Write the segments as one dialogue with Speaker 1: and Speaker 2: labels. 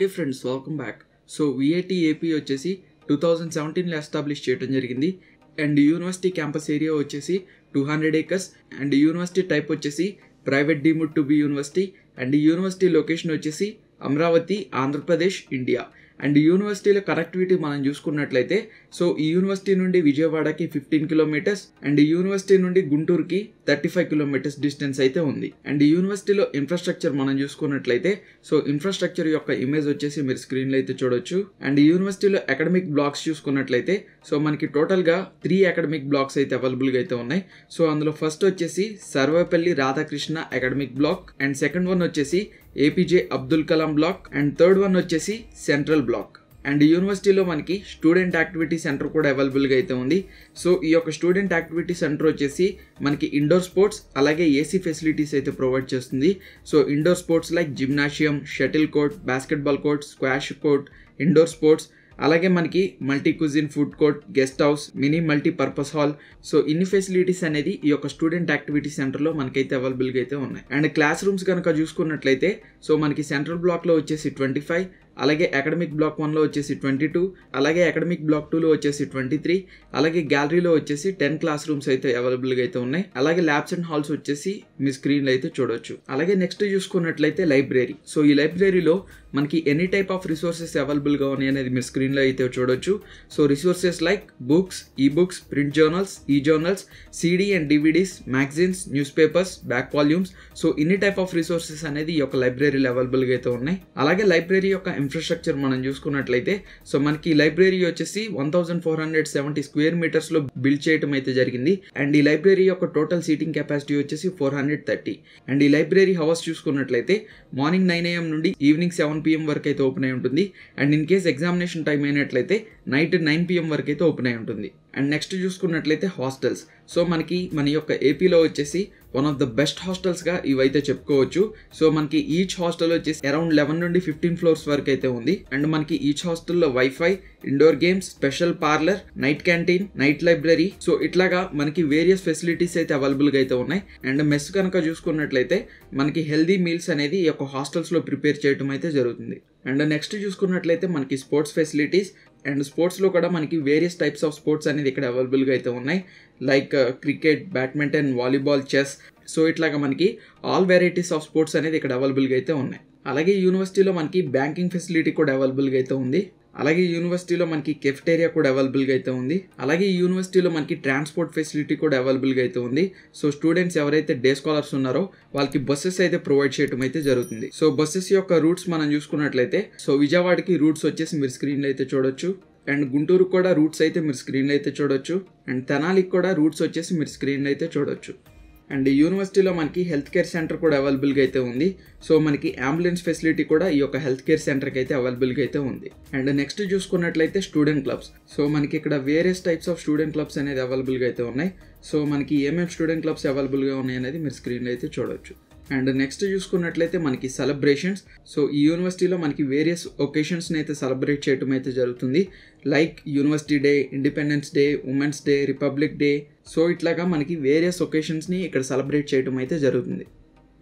Speaker 1: Okay friends welcome back so VIT AP వచ్చేసి two thousand సెవెంటీన్లో establish చేయడం జరిగింది. అండ్ యూనివర్సిటీ క్యాంపస్ ఏరియా వచ్చేసి two hundred acres and university type వచ్చేసి private deemed to be university and university location వచ్చేసి Amaravati Andhra Pradesh India and యూనివర్సిటీలో connectivity మనం చూసుకున్నట్లయితే సో ఈ యూనివర్సిటీ నుండి విజయవాడకి ఫిఫ్టీన్ కిలోమీటర్స్ అండ్ ఈ యూనివర్సిటీ నుండి గుంటూరుకి థర్టీ ఫైవ్ కిలోమీటర్స్ డిస్టెన్స్ అయితే ఉంది. అండ్ ఈ యూనివర్సిటీలో ఇన్ఫ్రాస్ట్రక్చర్ మనం చూసుకున్నట్లయితే సో ఇన్ఫ్రాస్ట్రక్చర్ యొక్క ఇమేజ్ వచ్చేసి మీరు స్క్రీన్లో అయితే చూడొచ్చు. అండ్ ఈ యూనివర్సిటీలో అకాడమిక్ బ్లాక్స్ చూసుకున్నట్లయితే సో మనకి టోటల్గా త్రీ అకాడమిక్ బ్లాక్స్ అయితే అవైలబుల్గా అయితే ఉన్నాయి. సో అందులో ఫస్ట్ వచ్చేసి Sarvepalli Radhakrishna academic block and second one వచ్చేసి APJ Abdul Kalam block and third one వచ్చేసి సెంట్రల్ బ్లాక్ అండ్ యూనివర్సిటీలో మనకి స్టూడెంట్ యాక్టివిటీ సెంటర్ కూడా అవైలబుల్గా అయితే ఉంది. సో ఈ యొక్క స్టూడెంట్ యాక్టివిటీ సెంటర్ వచ్చేసి మనకి ఇండోర్ స్పోర్ట్స్ అలాగే ఏసీ ఫెసిలిటీస్ అయితే ప్రొవైడ్ చేస్తుంది. So indoor sports like gymnasium shuttle court basketball court squash court indoor sports అలాగే మనకి multi cuisine food court guest house mini multi purpose hall. So ఇన్ని facilities అనేది ఈ యొక్క స్టూడెంట్ యాక్టివిటీ సెంటర్లో మనకైతే అవైలబుల్గా అయితే ఉన్నాయి. అండ్ క్లాస్ రూమ్స్ కనుక చూసుకున్నట్లయితే సో మనకి సెంట్రల్ బ్లాక్లో వచ్చేసి ట్వంటీ ఫైవ్ అలాగే అకాడమిక్ బ్లాక్ వన్లో వచ్చేసి ట్వంటీ టూ అలాగే అకాడమిక్ బ్లాక్ టూలో వచ్చేసి ట్వంటీ త్రీ అలాగే గ్యాలరీలో వచ్చేసి టెన్ క్లాస్ రూమ్స్ అయితే అవైలబుల్గా అయితే ఉన్నాయి. అలాగే ల్యాబ్స్ అండ్ హాల్స్ వచ్చేసి మీ స్క్రీన్లో అయితే చూడొచ్చు. అలాగే నెక్స్ట్ చూసుకున్నట్లయితే లైబ్రరీ. సో ఈ లైబ్రరీలో మనకి ఎనీ టైప్ ఆఫ్ రిసోర్సెస్ అవైలబుల్గా ఉన్నాయి అనేది మీరు స్క్రీన్లో అయితే చూడొచ్చు. So resources like books e books print journals e journals CD and DVDs magazines news papers back volumes so ఇన్ని టైప్ ఆఫ్ రిసోర్సెస్ అనేది ఈ యొక్క లైబ్రరీలో అవైలబుల్గా అయితే ఉన్నాయి. అలాగే లైబ్రరీ యొక్క ఇన్ఫ్రాస్ట్రక్చర్ మనం చూసుకున్నట్లయితే సో మనకి లైబ్రరీ వచ్చేసి one thousand four hundred seventy square మీటర్స్లో build చేయడం అయితే జరిగింది. అండ్ ఈ లైబ్రరీ యొక్క టోటల్ సీటింగ్ కెపాసిటీ వచ్చేసి ఫోర్ హండ్రెడ్ థర్టీ. అండ్ ఈ లైబ్రరీ హవర్స్ చూసుకున్నట్లయితే మార్నింగ్ నైన్ ఏఎం నుండి ఈవినింగ్ సెవెన్ పిఎం వరకు అయితే ఓపెన్ అయి ఉంటుంది. And in case examination time అయినట్లయితే నైట్ నైన్ పిఎం వరకు అయితే ఓపెన్ అయి ఉంటుంది. అండ్ నెక్స్ట్ చూసుకున్నట్లయితే హాస్టల్స్ సో మనకి మన యొక్క ఏపీలో వచ్చేసి వన్ ఆఫ్ ద బెస్ట్ హాస్టల్స్గా ఇవైతే చెప్పుకోవచ్చు. సో మనకి ఈచ్ హాస్టల్ వచ్చేసి అరౌండ్ లెవెన్ నుండి ఫిఫ్టీన్ ఫ్లోర్స్ వరకు అయితే ఉంది. అండ్ మనకి ఈచ్ హాస్టల్లో wifi indoor games special parlour night canteen night library so ఇట్లాగా మనకి వేరియస్ ఫెసిలిటీస్ అయితే అవైలబుల్గా అయితే ఉన్నాయి. అండ్ మెస్ కనుక చూసుకున్నట్లయితే మనకి హెల్దీ మీల్స్ అనేది ఈ యొక్క హాస్టల్స్లో ప్రిపేర్ చేయడం అయితే జరుగుతుంది. అండ్ నెక్స్ట్ చూసుకున్నట్లయితే మనకి స్పోర్ట్స్ ఫెసిలిటీస్ అండ్ స్పోర్ట్స్లో కూడా మనకి వేరియస్ టైప్స్ ఆఫ్ స్పోర్ట్స్ అనేది ఇక్కడ అవైలబుల్గా అయితే ఉన్నాయి. Like cricket badminton volleyball chess so ఇట్లాగా మనకి ఆల్ వెరైటీస్ ఆఫ్ స్పోర్ట్స్ అనేది ఇక్కడ అవైలబుల్గా అయితే ఉన్నాయి. అలాగే యూనివర్సిటీలో మనకి బ్యాంకింగ్ ఫెసిలిటీ కూడా అవైలబుల్గా అయితే ఉంది. అలాగే యూనివర్సిటీలో మనకి కెఫ్టేరియా కూడా అవైలబుల్గా అయితే ఉంది. అలాగే యూనివర్సిటీలో మనకి ట్రాన్స్పోర్ట్ ఫెసిలిటీ కూడా అవైలబుల్గా అయితే ఉంది. సో స్టూడెంట్స్ ఎవరైతే డే స్కాలర్స్ ఉన్నారో వాళ్ళకి బస్సెస్ అయితే ప్రొవైడ్ చేయడం అయితే జరుగుతుంది. సో బస్సెస్ యొక్క రూట్స్ మనం చూసుకున్నట్లయితే సో విజయవాడకి రూట్స్ వచ్చేసి మీరు స్క్రీన్లో అయితే చూడొచ్చు. అండ్ గుంటూరు కూడా రూట్స్ అయితే మీరు స్క్రీన్లో అయితే చూడొచ్చు. అండ్ తెనాలికి కూడా రూట్స్ వచ్చేసి మీరు స్క్రీన్లో అయితే చూడొచ్చు. అండ్ యూనివర్సిటీలో మనకి హెల్త్ కేర్ సెంటర్ కూడా అవైలబుల్గా అయితే ఉంది. సో మనకి అంబులెన్స్ ఫెసిలిటీ కూడా ఈ యొక్క హెల్త్ కేర్ సెంటర్కి అయితే అవైలబుల్గా అయితే ఉంది. అండ్ నెక్స్ట్ చూసుకున్నట్లయితే స్టూడెంట్ క్లబ్స్. సో మనకి ఇక్కడ various types of student clubs అనేది అవైలబుల్గా అయితే ఉన్నాయి. సో మనకి ఏమేమి స్టూడెంట్ క్లబ్స్ అవైలబుల్గా ఉన్నాయి అనేది మీరు స్క్రీన్లో అయితే చూడొచ్చు. అండ్ నెక్స్ట్ చూసుకున్నట్లయితే మనకి సెలబ్రేషన్స్. సో ఈ యూనివర్సిటీలో మనకి వేరియస్ ఒకేషన్స్ని అయితే సెలబ్రేట్ చేయడం అయితే జరుగుతుంది. Like university day independence day women's day republic day. So ఇట్లాగా మనకి వేరియస్ ఒకేషన్స్ని ఇక్కడ సెలబ్రేట్ చేయడం అయితే జరుగుతుంది.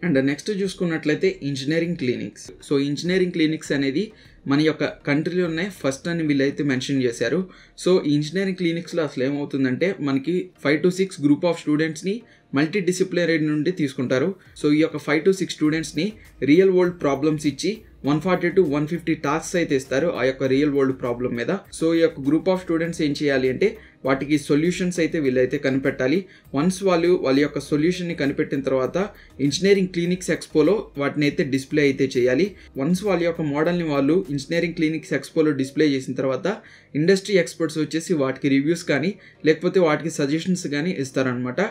Speaker 1: అండ్ నెక్స్ట్ చూసుకున్నట్లయితే engineering clinics. So engineering clinics అనేది మన యొక్క కంట్రీలోనే ఫస్ట్ అని వీళ్ళైతే మెన్షన్ చేశారు. సో ఇంజనీరింగ్ క్లినిక్స్లో అసలు ఏమవుతుందంటే మనకి five to six group of స్టూడెంట్స్ని మల్టీ డిసిప్లినరీ నుండి తీసుకుంటారు. సో ఈ యొక్క ఫైవ్ టు సిక్స్ స్టూడెంట్స్ని రియల్ వరల్డ్ ప్రాబ్లమ్స్ ఇచ్చి one forty to one fifty tasks అయితే ఇస్తారు ఆ యొక్క రియల్ వరల్డ్ ప్రాబ్లం మీద. సో ఈ యొక్క గ్రూప్ ఆఫ్ స్టూడెంట్స్ ఏం చేయాలి అంటే వాటికి సొల్యూషన్స్ అయితే వీళ్ళైతే కనిపెట్టాలి. వన్స్ వాళ్ళు వాళ్ళ యొక్క సొల్యూషన్ని కనిపెట్టిన తర్వాత ఇంజనీరింగ్ క్లినిక్స్ ఎక్స్పోలో వాటిని అయితే డిస్ప్లే అయితే చేయాలి. వన్స్ వాళ్ళ యొక్క మోడల్ని వాళ్ళు ఇంజనీరింగ్ క్లినిక్స్ ఎక్స్పోలో డిస్ప్లే చేసిన తర్వాత ఇండస్ట్రీ ఎక్స్పర్ట్స్ వచ్చేసి వాటికి రివ్యూస్ కానీ లేకపోతే వాటికి సజెషన్స్ కానీ ఇస్తారనమాట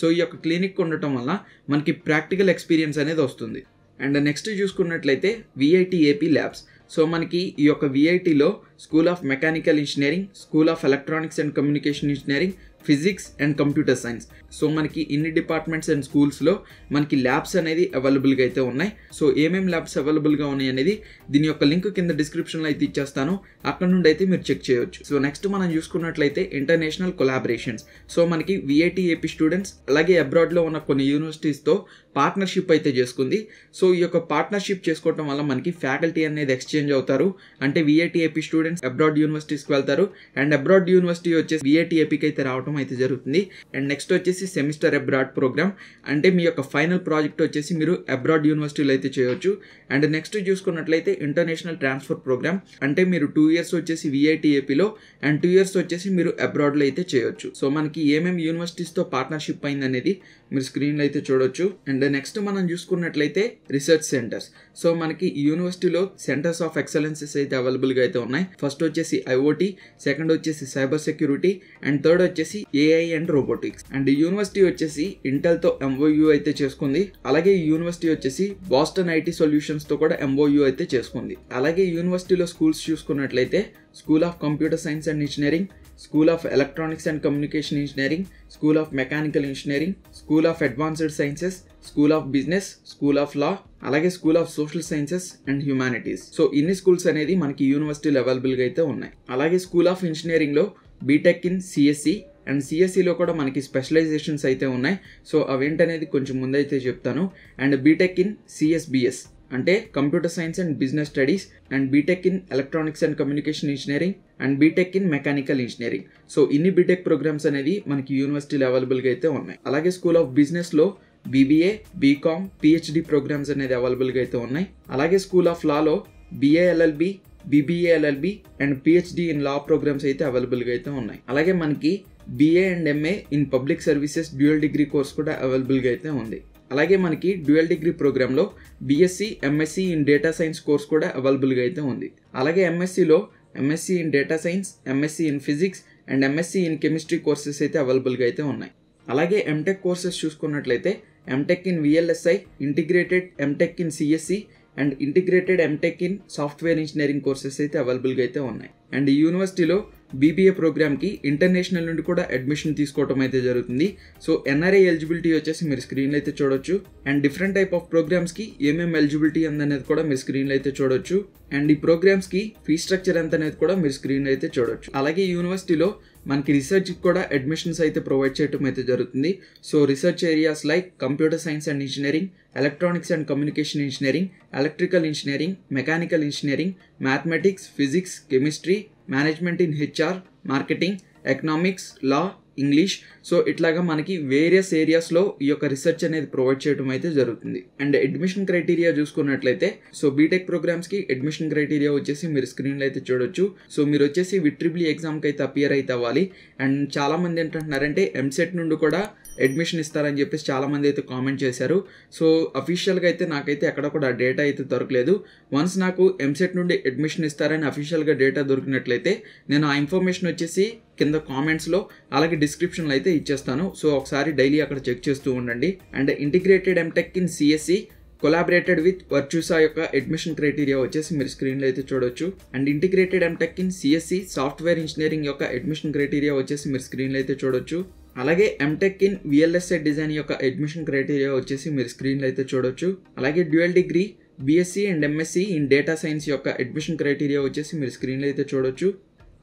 Speaker 1: సో ఈ యొక్క క్లినిక్ ఉండటం వల్ల మనకి ప్రాక్టికల్ ఎక్స్పీరియన్స్ అనేది వస్తుంది. అండ్ నెక్స్ట్ చూసుకున్నట్లయితే విఐటి ఏపీ ల్యాబ్స్ సో మనకి ఈ యొక్క విఐటిలో school of mechanical engineering school of electronics and communication engineering physics and computer science. So మనకి ఇన్ని డిపార్ట్మెంట్స్ అండ్ స్కూల్స్లో మనకి ల్యాబ్స్ అనేది అవైలబుల్గా అయితే ఉన్నాయి. సో ఏమేమి ల్యాబ్స్ అవైలబుల్గా ఉన్నాయి అనేది దీని యొక్క లింక్ కింద డిస్క్రిప్షన్లో అయితే ఇచ్చేస్తాను. అక్కడ నుండి అయితే మీరు చెక్ చేయొచ్చు. సో నెక్స్ట్ మనం చూసుకున్నట్లయితే ఇంటర్నేషనల్ కొలాబరేషన్స్. సో మనకి విఐటి ఏపీ స్టూడెంట్స్ అలాగే అబ్రాడ్లో ఉన్న కొన్ని యూనివర్సిటీస్తో పార్ట్నర్షిప్ అయితే చేసుకుంది. సో ఈ యొక్క పార్ట్నర్షిప్ చేసుకోవటం వల్ల మనకి ఫ్యాకల్టీ అనేది ఎక్స్చేంజ్ అవుతారు. అంటే విఐటి ఏపీ స్టూడెంట్స్ అబ్రాడ్ యూనివర్సిటీస్కి వెళ్తారు. అండ్ అబ్రాడ్ యూనివర్సిటీ వచ్చేసి విఐటీ ఏపీకి అయితే రావడం అయితే జరుగుతుంది. అండ్ నెక్స్ట్ వచ్చేసి సెమిస్టర్ అబ్రాడ్ ప్రోగ్రామ్ అంటే మీ యొక్క ఫైనల్ ప్రాజెక్ట్ వచ్చేసి మీరు అబ్రాడ్ యూనివర్సిటీలో అయితే చేయొచ్చు. అండ్ నెక్స్ట్ చూసుకున్నట్లయితే ఇంటర్నేషనల్ ట్రాన్స్ఫర్ ప్రోగ్రామ్ అంటే మీరు టూ ఇయర్స్ వచ్చేసి విఐటిఏపీలో అండ్ టూ ఇయర్స్ వచ్చేసి మీరు అబ్రాడ్లో అయితే చేయొచ్చు. సో మనకి ఏమేమి యూనివర్సిటీస్తో పార్ట్నర్షిప్ అయింది అనేది మీరు స్క్రీన్లో అయితే చూడొచ్చు. అండ్ నెక్స్ట్ మనం చూసుకున్నట్లయితే రీసెర్చ్ సెంటర్స్ సో మనకి యూనివర్సిటీలో సెంటర్స్ ఆఫ్ ఎక్సలెన్సెస్ అయితే అవైలబుల్గా అయితే ఉన్నాయి. ఫస్ట్ వచ్చేసి ఐఓటీ సెకండ్ వచ్చేసి సైబర్ సెక్యూరిటీ అండ్ థర్డ్ వచ్చేసి AI and robotics and university వచ్చేసి ఇంటెల్తో ఎంఓయూ అయితే చేసుకుంది. అలాగే యూనివర్సిటీ వచ్చేసి బాస్టన్ ఐటీ సొల్యూషన్స్తో కూడా ఎంఓయూ అయితే చేసుకుంది. అలాగే యూనివర్సిటీలో స్కూల్స్ చూసుకున్నట్లయితే school of computer science and engineering school of electronics and communication engineering school of mechanical engineering school of advanced sciences school of business school of law అలాగే school of social sciences and humanities so ఇన్ని schools అనేది మనకి యూనివర్సిటీలో అవైలబుల్గా అయితే ఉన్నాయి. అలాగే school of ఇంజనీరింగ్లో బీటెక్ ఇన్ సిఎస్సి అండ్ సిఎస్సిలో కూడా మనకి స్పెషలైజేషన్స్ అయితే ఉన్నాయి. సో అవేంటనేది కొంచెం ముందైతే చెప్తాను. అండ్ బీటెక్ ఇన్ సిఎస్బిఎస్ అంటే computer science and business studies and BTech in electronics and communication engineering and BTech in mechanical engineering so ఇన్ని బీటెక్ ప్రోగ్రామ్స్ అనేది మనకి యూనివర్సిటీలో అవైలబుల్గా అయితే ఉన్నాయి. అలాగే స్కూల్ ఆఫ్ బిజినెస్లో బీబీఏ బీకామ్ పిహెచ్డి ప్రోగ్రామ్స్ అనేది అవైలబుల్గా అయితే ఉన్నాయి. అలాగే school of Lalo BA LLB BBA LLB and PhD in law programmes అయితే అవైలబుల్గా అయితే ఉన్నాయి. అలాగే మనకి BA and MA in public services dual degree course కూడా అవైలబుల్గా అయితే ఉంది. అలాగే మనకి డ్యూయల్ డిగ్రీ ప్రోగ్రాంలో BSc MSc in data science course కూడా అవైలబుల్గా అయితే ఉంది. అలాగే ఎంఎస్సీలో MSc in data science MSc in physics and MSc in chemistry courses అయితే అవైలబుల్గా అయితే ఉన్నాయి. అలాగే ఎంటెక్ కోర్సెస్ చూసుకున్నట్లయితే MTech in VLSI integrated MTech in CSC and integrated MTech in software engineering courses అయితే అవైలబుల్గా అయితే ఉన్నాయి. అండ్ ఈ యూనివర్సిటీలో బీబీఏ ప్రోగ్రామ్కి ఇంటర్నేషనల్ నుండి కూడా అడ్మిషన్ తీసుకోవడం అయితే జరుగుతుంది. సో ఎన్ఆర్ఐ ఎలిజిబిలిటీ వచ్చేసి మీరు స్క్రీన్లో అయితే చూడొచ్చు. అండ్ డిఫరెంట్ టైప్ ఆఫ్ ప్రోగ్రామ్స్కి ఏమేమి ఎలిజిబిలిటీ అనేది కూడా మీరు స్క్రీన్లో అయితే చూడొచ్చు. అండ్ ఈ ప్రోగ్రామ్స్కి ఫీ స్ట్రక్చర్ ఎంత అనేది కూడా మీరు స్క్రీన్లో అయితే చూడొచ్చు. అలాగే యూనివర్సిటీలో మనకి రీసెర్చ్కి కూడా అడ్మిషన్స్ అయితే ప్రొవైడ్ చేయటం అయితే జరుగుతుంది. So research areas like computer science and engineering electronics and communication engineering electrical engineering mechanical engineering mathematics physics chemistry management in HR marketing economics law English so ఇట్లాగా మనకి వేరియస్ ఏరియాస్లో ఈ యొక్క రీసెర్చ్ అనేది ప్రొవైడ్ చేయడం అయితే జరుగుతుంది. అండ్ అడ్మిషన్ క్రైటీరియా చూసుకున్నట్లయితే సో బీటెక్ ప్రోగ్రామ్స్కి అడ్మిషన్ క్రైటీరియా వచ్చేసి మీరు స్క్రీన్లో అయితే చూడొచ్చు. సో మీరు వచ్చేసి విట్రిబ్లీ ఎగ్జామ్కి e అయితే అపియర్ అయితే అవ్వాలి. అండ్ చాలామంది ఏంటంటున్నారంటే ఎంసెట్ నుండి కూడా అడ్మిషన్ ఇస్తారని చెప్పేసి చాలామంది అయితే కామెంట్ చేశారు. సో అఫీషియల్గా అయితే నాకైతే ఎక్కడ కూడా డేటా అయితే దొరకలేదు. వన్స్ నాకు ఎంసెట్ నుండి అడ్మిషన్ ఇస్తారని అఫీషియల్గా డేటా దొరికినట్లయితే నేను ఆ ఇన్ఫర్మేషన్ వచ్చేసి కింద కామెంట్స్లో అలాగే డిస్క్రిప్షన్లో అయితే ఇచ్చేస్తాను. సో ఒకసారి డైలీ అక్కడ చెక్ చేస్తూ ఉండండి. And integrated MTech in CSC collaborated with Virtusa యొక్క అడ్మిషన్ క్రైటీరియా వచ్చేసి మీరు స్క్రీన్లో అయితే చూడొచ్చు. And integrated MTech in CSC software engineering యొక్క అడ్మిషన్ క్రైటీరియా వచ్చేసి మీరు స్క్రీన్లో అయితే చూడొచ్చు. అలాగే ఎంటెక్ ఇన్ విఎల్ఎస్ఏ డిజైన్ యొక్క అడ్మిషన్ క్రైటీరియా వచ్చేసి మీరు స్క్రీన్లో అయితే చూడొచ్చు. అలాగే dual degree BSc and MSc in data science యొక్క అడ్మిషన్ క్రైటీరియా వచ్చేసి మీరు స్క్రీన్లో అయితే చూడొచ్చు.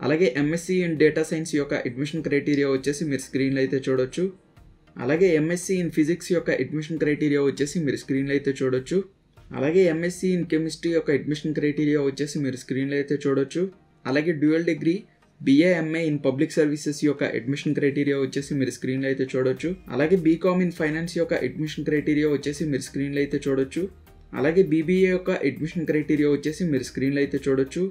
Speaker 1: అలాగే ఎంఎస్సీ ఇన్ డేటా సైన్స్ యొక్క అడ్మిషన్ క్రైటీరియా వచ్చేసి మీరు స్క్రీన్లో అయితే చూడొచ్చు. అలాగే ఎంఎస్సీ ఇన్ ఫిజిక్స్ యొక్క అడ్మిషన్ క్రైటీరియా వచ్చేసి మీరు స్క్రీన్లో అయితే చూడొచ్చు. అలాగే ఎంఎస్సీ ఇన్ కెమిస్ట్రీ యొక్క అడ్మిషన్ క్రైటీరియా వచ్చేసి మీరు స్క్రీన్లో అయితే చూడొచ్చు. అలాగే dual degree BA MA in public services యొక్క అడ్మిషన్ క్రైటీరియా వచ్చేసి మీరు స్క్రీన్లో అయితే చూడొచ్చు. అలాగే బీకామ్ ఇన్ ఫైనాన్స్ యొక్క అడ్మిషన్ క్రైటీరియా వచ్చేసి మీరు స్క్రీన్లో అయితే చూడొచ్చు. అలాగే బీబీఏ యొక్క అడ్మిషన్ క్రైటీరియా వచ్చేసి మీరు స్క్రీన్లో అయితే చూడొచ్చు.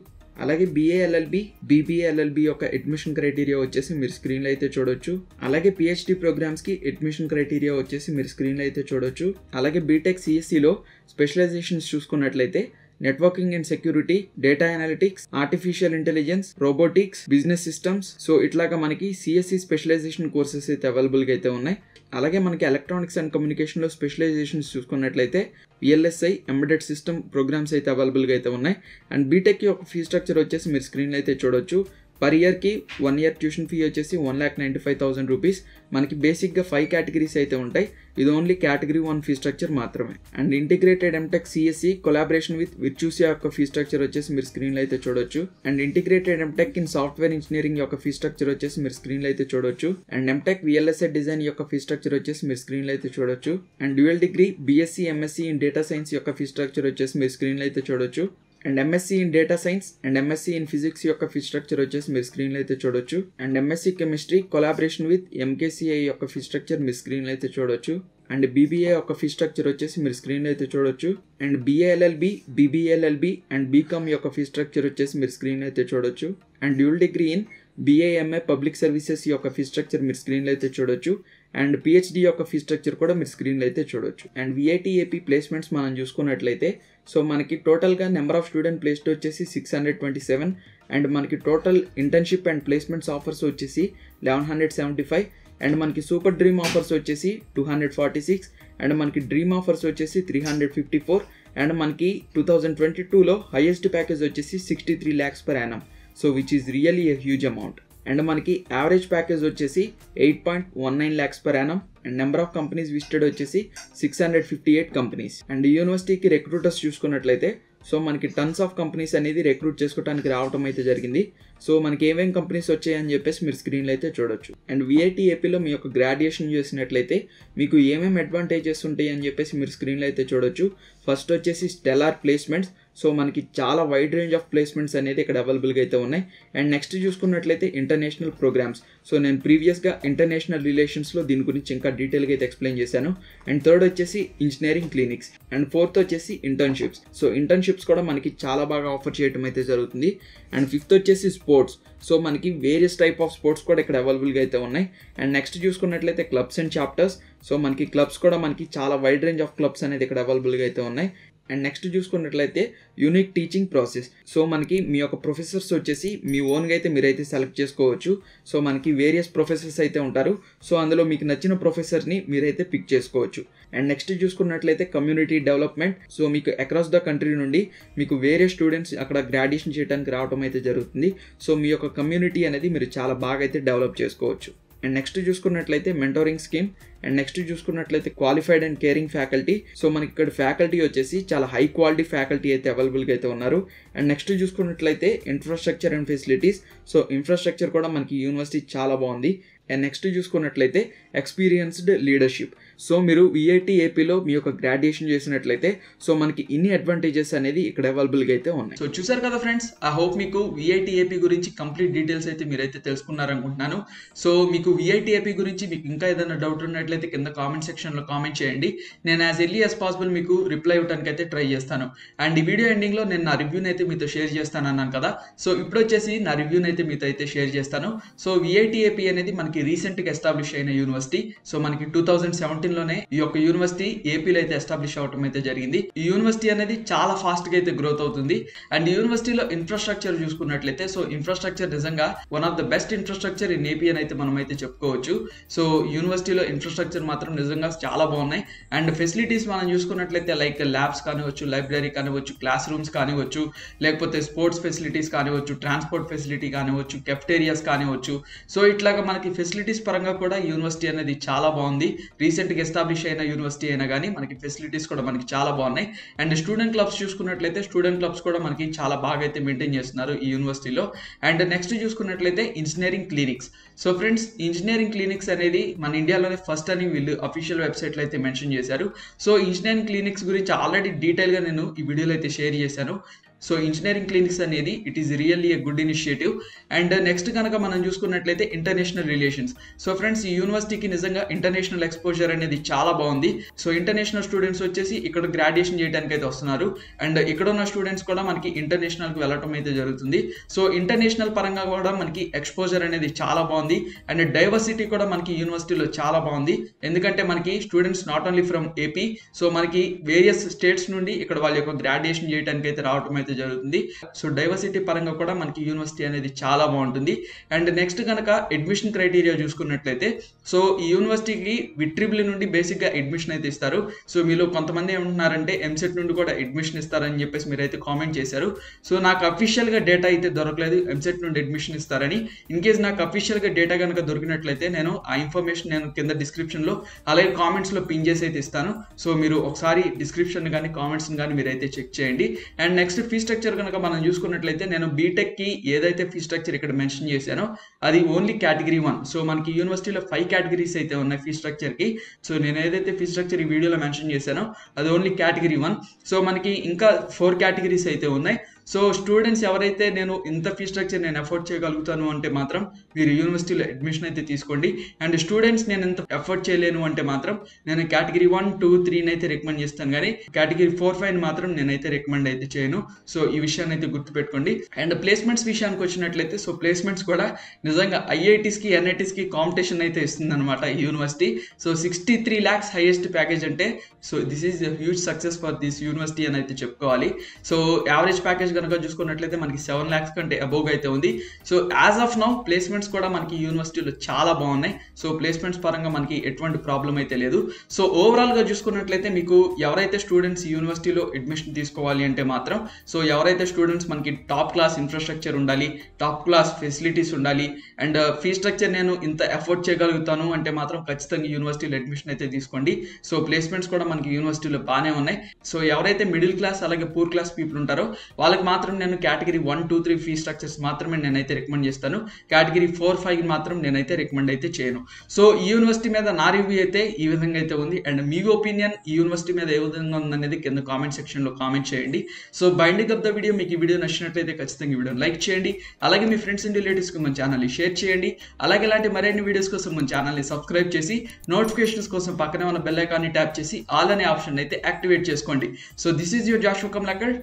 Speaker 1: అలాగే బీఏఎల్ఎల్బి బీబీఏఎల్ఎల్బి యొక్క అడ్మిషన్ క్రైటీరియా వచ్చేసి మీరు స్క్రీన్లో అయితే చూడొచ్చు. అలాగే పిహెచ్డి ప్రోగ్రామ్స్కి అడ్మిషన్ క్రైటీరియా వచ్చేసి మీరు స్క్రీన్లో అయితే చూడొచ్చు. అలాగే బీటెక్ సిఎస్సిలో స్పెషలైజేషన్స్ చూసుకున్నట్లయితే networking and security data analytics artificial intelligence robotics business systems so ఇట్లాగా మనకి సిఎస్సి స్పెషలైజేషన్ కోర్సెస్ అయితే అవైలబుల్గా అయితే ఉన్నాయి. అలాగే మనకి ఎలక్ట్రానిక్స్ అండ్ కమ్యూనికేషన్లో స్పెషలైజేషన్స్ చూసుకున్నట్లయితే విఎల్ఎస్ఐ ఎంబెడెడ్ సిస్టమ్ ప్రోగ్రామ్స్ అయితే అవైలబుల్గా అయితే ఉన్నాయి. అండ్ బీటెక్ యొక్క ఫీ స్ట్రక్చర్ వచ్చేసి మీరు స్క్రీన్లో అయితే చూడొచ్చు. పర్ ఇయర్కి వన్ ఇయర్ ట్యూషన్ ఫీ వచ్చేసి one lakh ninety five thousand rupees మనకి బేసిక్గా ఫైవ్ కేటగిరీస్ అయితే ఉంటాయి. ఇది only category one fee structure మాత్రమే. And integrated MTech CSC collaboration with Virtusa యొక్క ఫీ స్ట్రక్చర్ వచ్చేసి మీరు స్క్రీన్లో అయితే చూడొచ్చు. And integrated MTech in software engineering యొక్క ఫీ స్ట్రక్చర్ వచ్చేసి మీరు స్క్రీన్లో అయితే చూడొచ్చు. అండ్ ఎంటెక్ విఎల్ఎస్ఏ డిజైన్ యొక్క ఫీ స్ట్రక్చర్ వచ్చేసి మీరు స్క్రీన్లో అయితే చూడొచ్చు. And dual degree BSc MSc in data science యొక్క ఫీ స్ట్రక్చర్ వచ్చేసి మీరు స్క్రీన్లో అయితే చూడొచ్చు. And MSc in data science and MSc in physics యొక్క ఫీ స్ట్రక్చర్ వచ్చేసి మీరు స్క్రీన్లో అయితే చూడొచ్చు. And MSc chemistry collaboration with MKCI యొక్క ఫీ స్ట్రక్చర్ మీరు స్క్రీన్లో అయితే చూడొచ్చు. అండ్ బీబీఏ యొక్క ఫీ స్ట్రక్చర్ వచ్చేసి మీరు స్క్రీన్లో అయితే చూడొచ్చు. And BA LLB BBA LLB and BCom యొక్క ఫీ స్ట్రక్చర్ వచ్చేసి మీరు స్క్రీన్లో అయితే చూడొచ్చు. And dual degree in BA MA public services యొక్క ఫీ స్ట్రక్చర్ మీరు స్క్రీన్లో అయితే చూడొచ్చు. అండ్ పిహెచ్డి యొక్క ఫీ స్ట్రక్చర్ కూడా మీరు స్క్రీన్లో అయితే చూడొచ్చు. అండ్ విఐటీఏపీ ప్లేస్మెంట్స్ మనం చూసుకున్నట్లయితే సో మనకి టోటల్గా నెంబర్ ఆఫ్ స్టూడెంట్ ప్లేస్డ్ వచ్చేసి six hundred twenty seven and మనకి total internship and placements offers వచ్చేసి eleven hundred seventy five and మనకి సూపర్ డ్రీమ్ ఆఫర్స్ వచ్చేసి two hundred forty six and మనకి డ్రీమ్ ఆఫర్స్ వచ్చేసి three hundred fifty four and మనకి two thousand twenty టూలో highest package వచ్చేసి sixty three lakhs per annum so which is really a huge amount and మనకి average package వచ్చేసి eight point one nine lakhs per annum and number of companies visited వచ్చేసి six hundred fifty eight companies and యూనివర్సిటీకి recruiters చూసుకున్నట్లయితే so మనకి tons of companies అనేది recruit చేసుకోవడానికి రావడం అయితే జరిగింది. సో మనకి ఏమేమి కంపెనీస్ వచ్చాయని చెప్పేసి మీరు స్క్రీన్లో అయితే చూడొచ్చు. అండ్ విఐటి ఏపీలో మీ యొక్క గ్రాడ్యుయేషన్ చేసినట్లయితే మీకు ఏమేమి అడ్వాంటేజెస్ ఉంటాయి అని చెప్పేసి మీరు స్క్రీన్లో అయితే చూడొచ్చు. ఫస్ట్ వచ్చేసి స్టెలార్ ప్లేస్మెంట్స్ సో మనకి చాలా వైడ్ రేంజ్ ఆఫ్ ప్లేస్మెంట్స్ అనేది ఇక్కడ అవైలబుల్గా అయితే ఉన్నాయి. అండ్ నెక్స్ట్ చూసుకున్నట్లయితే ఇంటర్నేషనల్ ప్రోగ్రామ్స్ సో నేను ప్రీవియస్గా ఇంటర్నేషనల్ రిలేషన్స్లో దీని గురించి ఇంకా డీటెయిల్గా అయితే ఎక్స్ప్లెయిన్ చేశాను. అండ్ థర్డ్ వచ్చేసి ఇంజనీరింగ్ క్లినిక్స్ అండ్ ఫోర్త్ వచ్చేసి ఇంటర్న్షిప్స్ సో ఇంటర్న్షిప్స్ కూడా మనకి చాలా బాగా ఆఫర్ చేయడం అయితే జరుగుతుంది. అండ్ ఫిఫ్త్ వచ్చేసి స్పోర్ట్స్ సో మనకి వేరియస్ టైప్ ఆఫ్ స్పోర్ట్స్ కూడా ఇక్కడ అవైలబుల్గా అయితే ఉన్నాయి. అండ్ నెక్స్ట్ చూసుకున్నట్లయితే క్లబ్స్ అండ్ చాప్టర్స్ సో మనకి క్లబ్స్ కూడా మనకి చాలా వైడ్ రేంజ్ ఆఫ్ క్లబ్స్ అనేది ఇక్కడ అవైలబుల్గా అయితే ఉన్నాయి. అండ్ నెక్స్ట్ చూసుకున్నట్లయితే యూనిక్ టీచింగ్ ప్రాసెస్. సో మనకి మీ యొక్క ప్రొఫెసర్స్ వచ్చేసి మీ ఓన్గా అయితే మీరైతే సెలెక్ట్ చేసుకోవచ్చు. సో మనకి వేరియస్ ప్రొఫెసర్స్ అయితే ఉంటారు. సో అందులో మీకు నచ్చిన ప్రొఫెసర్ని మీరైతే పిక్ చేసుకోవచ్చు. అండ్ నెక్స్ట్ చూసుకున్నట్లయితే కమ్యూనిటీ డెవలప్మెంట్. సో మీకు అక్రాస్ ద కంట్రీ నుండి మీకు వేరే స్టూడెంట్స్ అక్కడ గ్రాడ్యుయేషన్ చేయడానికి రావడం అయితే జరుగుతుంది. సో మీ యొక్క కమ్యూనిటీ అనేది మీరు చాలా బాగా అయితే డెవలప్ చేసుకోవచ్చు. అండ్ నెక్స్ట్ చూసుకున్నట్లయితే మెంటోరింగ్ స్కీమ్ అండ్ నెక్స్ట్ చూసుకున్నట్లయితే qualified and caring faculty. So మనకి ఇక్కడ ఫ్యాకల్టీ వచ్చేసి చాలా హై క్వాలిటీ ఫ్యాకల్టీ అయితే అవైలబుల్గా అయితే ఉన్నారు. అండ్ నెక్స్ట్ చూసుకున్నట్లయితే infrastructure and facilities so infrastructure కూడా మనకి యూనివర్సిటీ చాలా బాగుంది. అండ్ నెక్స్ట్ చూసుకున్నట్లయితే ఎక్స్పీరియన్స్డ్ లీడర్షిప్ సో మీరు విఐటి ఏపీలో మీ యొక్క గ్రాడ్యుయేషన్ చేసినట్లయితే సో మనకి ఇన్ని అడ్వాంటేజెస్ అనేది ఇక్కడ అవైలబుల్గా అయితే ఉన్నాయి.
Speaker 2: సో చూసారు కదా ఫ్రెండ్స్ ఐ హోప్ మీకు విఐటి ఏపీ గురించి కంప్లీట్ డీటెయిల్స్ అయితే మీరైతే తెలుసుకున్నారనుకుంటున్నాను. సో మీకు విఐటి ఏపీ గురించి మీకు ఇంకా ఏదైనా డౌట్ ఉన్నట్లయితే కింద కామెంట్ సెక్షన్లో కామెంట్ చేయండి. నేను యాజ్ ఎర్లీ యాజ్ పాసిబుల్ మీకు రిప్లై ఇవ్వడానికి అయితే ట్రై చేస్తాను. అండ్ ఈ వీడియో ఎండింగ్లో నేను నా రివ్యూని అయితే మీతో షేర్ చేస్తాను అన్నాను కదా. సో ఇప్పుడు వచ్చేసి నా రివ్యూని అయితే మీతో అయితే షేర్ చేస్తాను. సో విఐటి ఏపీ అనేది మనకి రీసెంట్గా ఎస్టాబ్లిష్ అయిన యూనివర్సిటీ సో మనకి టూ థౌజండ్ సెవెంటీన్లోనే ఈ యొక్క యూనివర్సిటీ ఏపీలో అయితే ఎస్టాబ్లిష్ అవడం అయితే జరిగింది. ఈ యూనివర్సిటీ అనేది చాలా ఫాస్ట్గా అయితే గ్రోత్ అవుతుంది. అండ్ యూనివర్సిటీలో ఇన్ఫ్రాస్ట్రక్చర్ చూసుకున్నట్లయితే సో ఇన్ఫ్రాస్ట్రక్చర్ నిజంగా one of the best infrastructure in AP అని అయితే మనం అయితే చెప్పుకోవచ్చు. సో యూనివర్సిటీలో ఇన్ఫ్రాస్ట్రక్చర్ మాత్రం నిజంగా చాలా బాగున్నాయి. అండ్ ఫెసిలిటీస్ మనం చూసుకున్నట్లయితే లైక్ ల్యాబ్స్ కానివచ్చు లైబ్రరీ కానివచ్చు క్లాస్ రూమ్స్ కానివచ్చు లేకపోతే స్పోర్ట్స్ ఫెసిలిటీస్ కానివచ్చు ట్రాన్స్పోర్ట్ ఫెసిలిటీ కానివచ్చు కెఫ్టేరియాస్ కానివచ్చు సో ఇట్లాగా మనకి ఫెసిలిటీస్ పరంగా కూడా యూనివర్సిటీ అనేది చాలా బాగుంది. రీసెంట్గా ఎస్టాబ్లిష్ అయిన యూనివర్సిటీ అయినా కానీ మనకి ఫెసిలిటీస్ కూడా మనకి చాలా బాగున్నాయి. అండ్ స్టూడెంట్ క్లబ్స్ చూసుకున్నట్లయితే స్టూడెంట్ క్లబ్స్ కూడా మనకి చాలా బాగా అయితే మెయింటైన్ చేస్తున్నారు ఈ యూనివర్సిటీలో అండ్ నెక్స్ట్ చూసుకున్నట్లయితే engineering clinics so friends engineering clinics అనేది మన ఇండియాలోనే ఫస్ట్ అని వీళ్ళు అఫీషియల్ వెబ్సైట్లో అయితే మెన్షన్ చేశారు. సో ఇంజనీరింగ్ క్లినిక్స్ గురించి ఆల్రెడీ డీటెయిల్గా నేను ఈ వీడియోలో అయితే షేర్ చేశాను. సో ఇంజనీరింగ్ క్లినిక్స్ అనేది it is really a good initiative and next కనుక మనం చూసుకున్నట్లయితే ఇంటర్నేషనల్ రిలేషన్స్ సో ఫ్రెండ్స్ ఈ యూనివర్సిటీకి నిజంగా ఇంటర్నేషనల్ ఎక్స్పోజర్ అనేది చాలా బాగుంది. సో ఇంటర్నేషనల్ స్టూడెంట్స్ వచ్చేసి ఇక్కడ గ్రాడ్యుయేషన్ చేయడానికి అయితే వస్తున్నారు. అండ్ uh, ఇక్కడ ఉన్న స్టూడెంట్స్ కూడా మనకి ఇంటర్నేషనల్కి వెళ్ళటం అయితే జరుగుతుంది. సో ఇంటర్నేషనల్ పరంగా కూడా మనకి ఎక్స్పోజర్ అనేది చాలా బాగుంది. అండ్ డైవర్సిటీ uh, కూడా మనకి యూనివర్సిటీలో చాలా బాగుంది. ఎందుకంటే మనకి students not only from AP so మనకి వేరియస్ స్టేట్స్ నుండి ఇక్కడ వాళ్ళ యొక్క గ్రాడ్యుయేషన్ చేయడానికి అయితే రావటం అయితే అయితే జరుగుతుంది. సో డైవర్సిటీ పరంగా కూడా మనకి యూనివర్సిటీ అనేది చాలా బాగుంటుంది. అండ్ నెక్స్ట్ కనుక అడ్మిషన్ క్రైటీరియా చూసుకున్నట్లయితే సో ఈ యూనివర్సిటీకి విట్రిబుల్ నుండి బేసిక్గా అడ్మిషన్ అయితే ఇస్తారు. సో మీలో కొంతమంది ఏమంటున్నారంటే ఎంసెట్ నుండి కూడా అడ్మిషన్ ఇస్తారని చెప్పేసి మీరైతే కామెంట్ చేశారు. సో నాకు అఫీషియల్గా డేటా అయితే దొరకలేదు ఎంసెట్ నుండి అడ్మిషన్ ఇస్తారని. ఇన్ కేస్ నాకు అఫీషియల్గా డేటా కనుక దొరికినట్లయితే నేను ఆ ఇన్ఫర్మేషన్ నేను కింద డిస్క్రిప్షన్లో అలాగే కామెంట్స్లో పిన్ చేసి అయితే ఇస్తాను. సో మీరు ఒకసారి డిస్క్రిప్షన్ కానీ కామెంట్స్ కానీ మీరు అయితే చెక్ చేయండి. అండ్ నెక్స్ట్ ఫీజ్ స్ట్రక్చర్ కనుక మనం చూసుకున్నట్లయితే నేను బీటెక్కి ఏదైతే ఫీ స్ట్రక్చర్ ఇక్కడ మెన్షన్ చేశానో అది ఓన్లీ కేటగిరీ వన్ సో మనకి యూనివర్సిటీలో ఫైవ్ కేటగిరీస్ అయితే ఉన్నాయి ఫీ స్ట్రక్చర్కి సో నేను ఏదైతే ఫీ స్ట్రక్చర్ ఈ వీడియోలో మెన్షన్ చేశానో అది ఓన్లీ కేటగిరీ వన్ సో మనకి ఇంకా ఫోర్ కేటగిరీస్ అయితే ఉన్నాయి. సో స్టూడెంట్స్ ఎవరైతే నేను ఇంత ఫీ స్ట్రక్చర్ నేను ఎఫోర్డ్ చేయగలుగుతాను అంటే మాత్రం మీరు యూనివర్సిటీలో అడ్మిషన్ అయితే తీసుకోండి. అండ్ స్టూడెంట్స్ నేను ఇంత ఎఫోర్డ్ చేయలేను అంటే మాత్రం నేను కేటగిరీ వన్ టూ త్రీని అయితే రికమెండ్ చేస్తాను. కానీ కేటగిరీ ఫోర్ ఫైవ్ మాత్రం నేనైతే రికమెండ్ అయితే చేయను. సో ఈ విషయాన్ని అయితే గుర్తుపెట్టుకోండి. అండ్ ప్లేస్మెంట్స్ విషయానికి వచ్చినట్లయితే సో ప్లేస్మెంట్స్ కూడా నిజంగా ఐఐటీస్కి ఎన్ఐటీస్కి కాంపిటీషన్ అయితే ఇస్తుంది అనమాట university so sixty three lakhs highest package అంటే so this is huge success for this university అని అయితే చెప్పుకోవాలి. సో యావరేజ్ ప్యాకేజ్ కనుక చూసుకున్నట్లయితే మనకి సెవెన్ ల్యాక్స్ కంటే అబోవ్ అయితే ఉంది. So as of now placements కూడా మనకి యూనివర్సిటీలో చాలా బాగున్నాయి. సో ప్లేస్మెంట్స్ పరంగా మనకి ఎటువంటి ప్రాబ్లం అయితే లేదు. సో ఓవరాల్గా చూసుకున్నట్లయితే మీకు ఎవరైతే స్టూడెంట్స్ యూనివర్సిటీలో అడ్మిషన్ తీసుకోవాలి అంటే మాత్రం సో ఎవరైతే స్టూడెంట్స్ మనకి టాప్ క్లాస్ ఇన్ఫ్రాస్ట్రక్చర్ ఉండాలి టాప్ క్లాస్ ఫెసిలిటీస్ ఉండాలి అండ్ ఫీ స్ట్రక్చర్ నేను ఇంత ఎఫోర్డ్ చేయగలుగుతాను అంటే మాత్రం ఖచ్చితంగా యూనివర్సిటీలో అడ్మిషన్ అయితే తీసుకోండి. సో ప్లేస్మెంట్స్ కూడా మనకి యూనివర్సిటీలో బాగానే ఉన్నాయి. సో ఎవరైతే మిడిల్ క్లాస్ అలాగే పూర్ క్లాస్ పీపుల్ ఉంటారో వాళ్ళకి మాత్రం నేను category one two three fee structures మాత్రమే నేనైతే రికమెండ్ చేస్తాను. కేటగిరీ ఫోర్ ఫైవ్ మాత్రం నేనైతే రికమెండ్ అయితే చేయను. సో ఈ యూనివర్సిటీ మీద నా రివ్యూ అయితే ఈ విధంగా అయితే ఉంది. అండ్ మీ ఒపీనియన్ ఈ యూనివర్సిటీ మీద ఏ విధంగా ఉందనేది కింద కామెంట్ సెక్షన్లో కామెంట్ చేయండి. So binding up the video మీకు ఈ వీడియో నచ్చినట్లయితే ఖచ్చితంగా ఈ వీడియోని లైక్ చేయండి. అలాగే మీ ఫ్రెండ్స్ అండ్ రిలేటివ్స్కి మన ఛానల్ని షేర్ చేయండి. అలాగే ఇలాంటి మరిన్ని వీడియోస్ కోసం మన ఛానల్ని సబ్స్క్రైబ్ చేసి నోటిఫికేషన్స్ కోసం పక్కనే ఉన్న బెల్ ఐకాన్ని ట్యాప్ చేసి ఆల్ అనే ఆప్షన్ అయితే యాక్టివేట్ చేసుకోండి. So this is your Jashu Kamlakar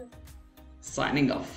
Speaker 2: signing off